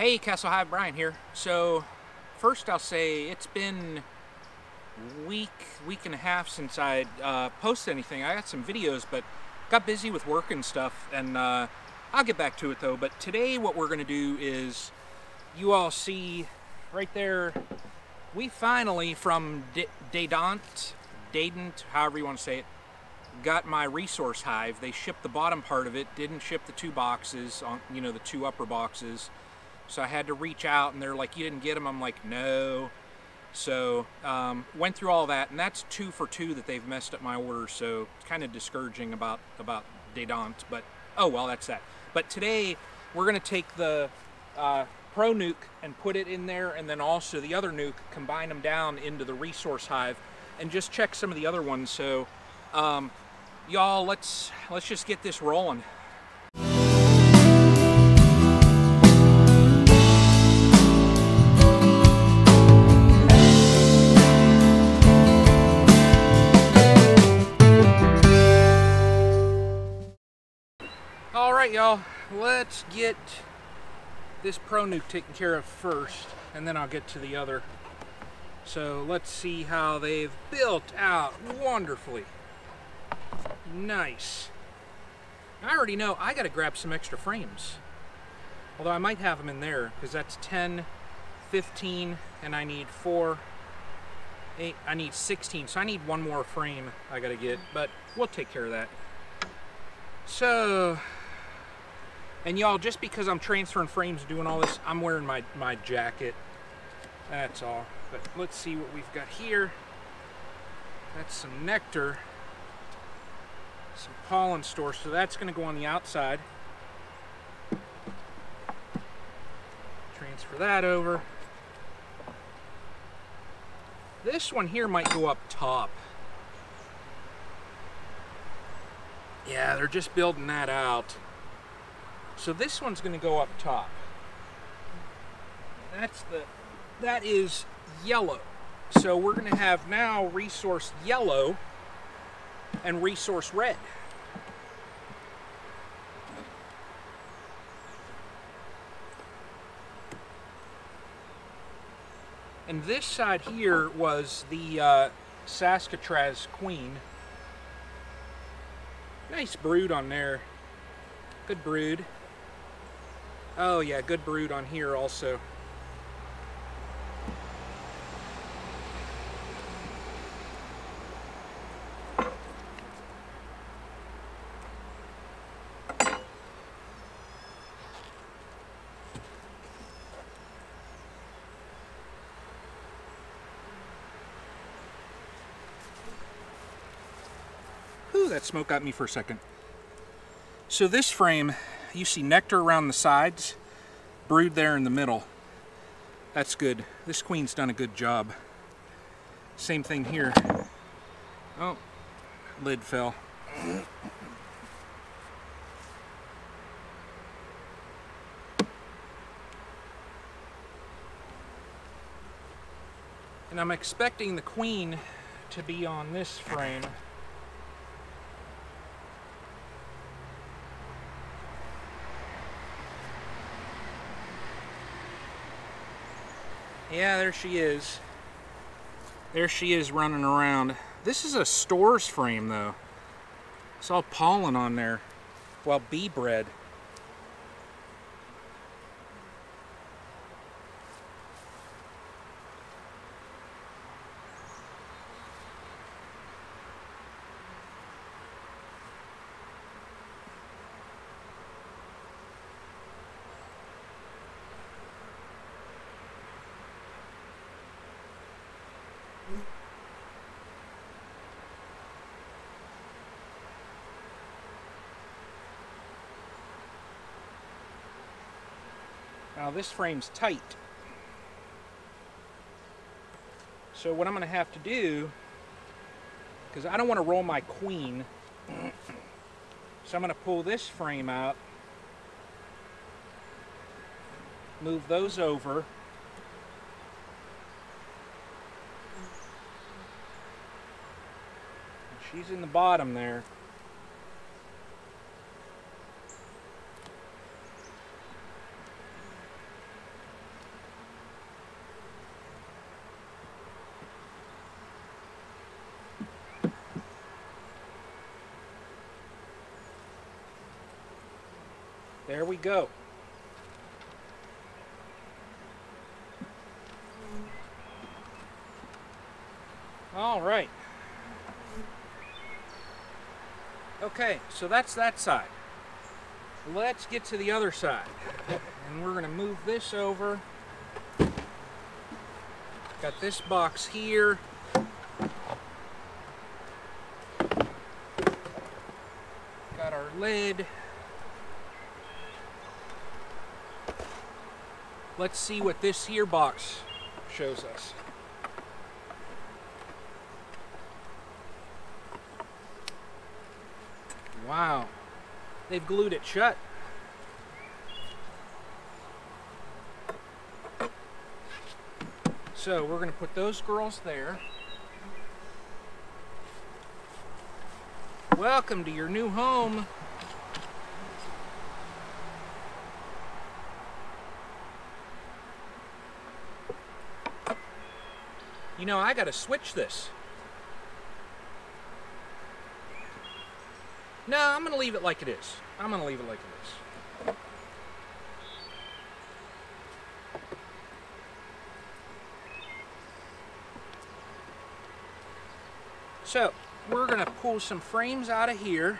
Hey, Castle Hive Brian here. So, first I'll say it's been week, week and a half since I uh, posted anything. I got some videos, but got busy with work and stuff, and uh, I'll get back to it though. But today, what we're gonna do is, you all see right there, we finally from D Dadant, however you want to say it, got my resource hive. They shipped the bottom part of it, didn't ship the two boxes, on you know the two upper boxes. So I had to reach out, and they're like, "You didn't get them." I'm like, "No." So um, went through all that, and that's two for two that they've messed up my order. So it's kind of discouraging about about Dadant, but oh well, that's that. But today we're gonna take the uh, Pro Nuc and put it in there, and then also the other nuc, combine them down into the resource hive, and just check some of the other ones. So um, y'all, let's let's just get this rolling. All right, y'all, let's get this Pro Nuc taken care of first, and then I'll get to the other. So let's see how they've built out wonderfully. Nice. I already know I got to grab some extra frames. Although I might have them in there, because that's 10, 15, and I need four, eight, I need 16. So I need one more frame I got to get, but we'll take care of that. So, and y'all, just because I'm transferring frames doing all this, I'm wearing my, my jacket. That's all. But let's see what we've got here. That's some nectar. Some pollen store. So that's going to go on the outside. Transfer that over. This one here might go up top. Yeah, they're just building that out. So this one's going to go up top. That's the, that is yellow. So we're going to have now resource yellow and resource red. And this side here was the uh, Saskatraz Queen. Nice brood on there. Good brood. Oh yeah, good brood on here also. Whew, that smoke got me for a second. So this frame, you see nectar around the sides, brood there in the middle. That's good. This queen's done a good job. Same thing here. Oh, lid fell. And I'm expecting the queen to be on this frame. Yeah, there she is. There she is running around. This is a stores frame though. It's all pollen on there. Well, bee bread. Now this frame's tight. So what I'm going to have to do, because I don't want to roll my queen, so I'm going to pull this frame out, move those over, She's in the bottom there. There we go. All right. Okay, so that's that side. Let's get to the other side. And we're going to move this over. Got this box here. Got our lid. Let's see what this here box shows us. Wow. They've glued it shut. So we're going to put those girls there. Welcome to your new home. You know, I got to switch this. No, I'm to leave it like it is. I'm to leave it like it is. So, we're going to pull some frames out of here.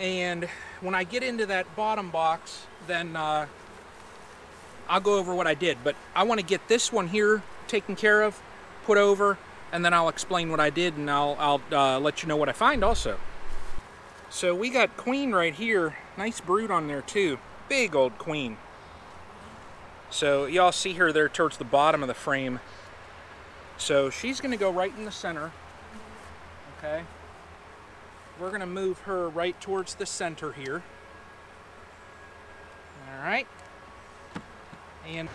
And when I get into that bottom box, then uh, I'll go over what I did. But I want to get this one here taken care of, put over, and then I'll explain what I did and I'll, I'll uh, let you know what I find also. So we got queen right here. Nice brood on there too. Big old queen. So y'all see her there towards the bottom of the frame. So she's going to go right in the center. Okay. We're going to move her right towards the center here. All right. And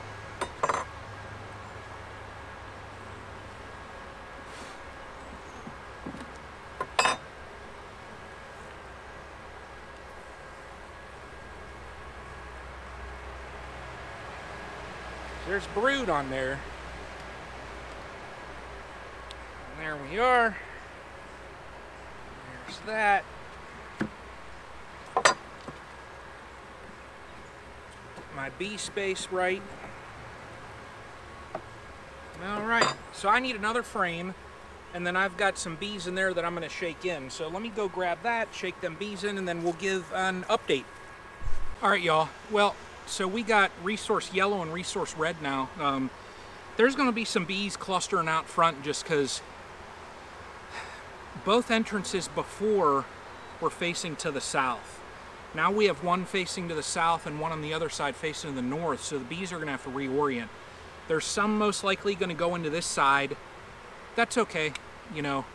There's brood on there. And there we are. There's that. My bee space right. All right, so I need another frame and then I've got some bees in there that I'm gonna shake in. So let me go grab that, shake them bees in, and then we'll give an update. All right, y'all. Well, so we got resource yellow and resource red now. Um, there's going to be some bees clustering out front just because both entrances before were facing to the south. Now we have one facing to the south and one on the other side facing to the north, so the bees are going to have to reorient. There's some most likely going to go into this side. That's okay, you know.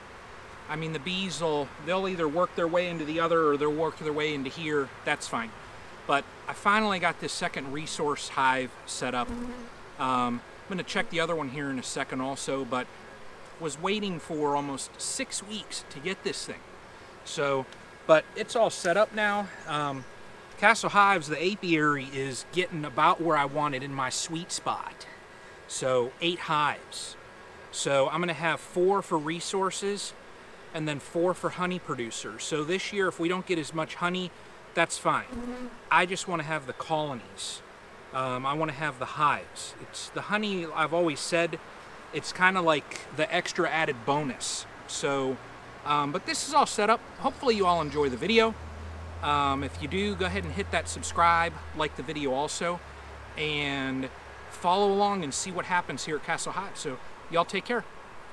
I mean, the bees will, they'll either work their way into the other or they'll work their way into here. That's fine. But I finally got this second resource hive set up. Um, I'm to check the other one here in a second also, but was waiting for almost six weeks to get this thing. So, but it's all set up now. Um, Castle Hives, the apiary is getting about where I want it in my sweet spot. So eight hives. So I'm gonna have four for resources and then four for honey producers. So this year, if we don't get as much honey that's fine. Mm-hmm. I just want to have the colonies. Um, I want to have the hives. It's the honey. I've always said it's kind of like the extra added bonus. So, um, but this is all set up. Hopefully, you all enjoy the video. Um, if you do, go ahead and hit that subscribe, like the video also, and follow along and see what happens here at Castle Hive. So, y'all take care.